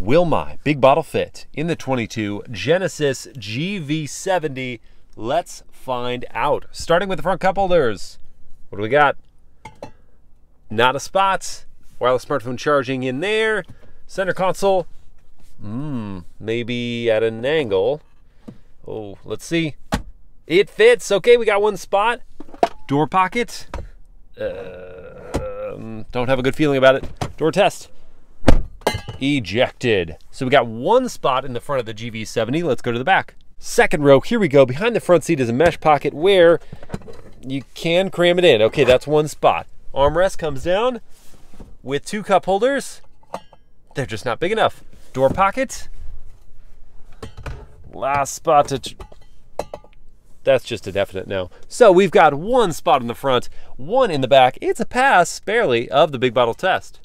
Will my big bottle fit in the 22 Genesis GV70? Let's find out. Starting with the front cup holders. What do we got? Not a spot. Wireless smartphone charging in there. Center console. Mmm, maybe at an angle. Oh, let's see. It fits. Okay, we got one spot. Door pocket. Uh, don't have a good feeling about it. Door test. Ejected. So we got one spot in the front of the GV70. Let's go to the back. Second row, here we go. Behind the front seat is a mesh pocket where you can cram it in. Okay, that's one spot. Armrest comes down with two cup holders. They're just not big enough. Door pocket. Last spot to. That's just a definite no. So we've got one spot in the front, one in the back. It's a pass, barely, of the big bottle test.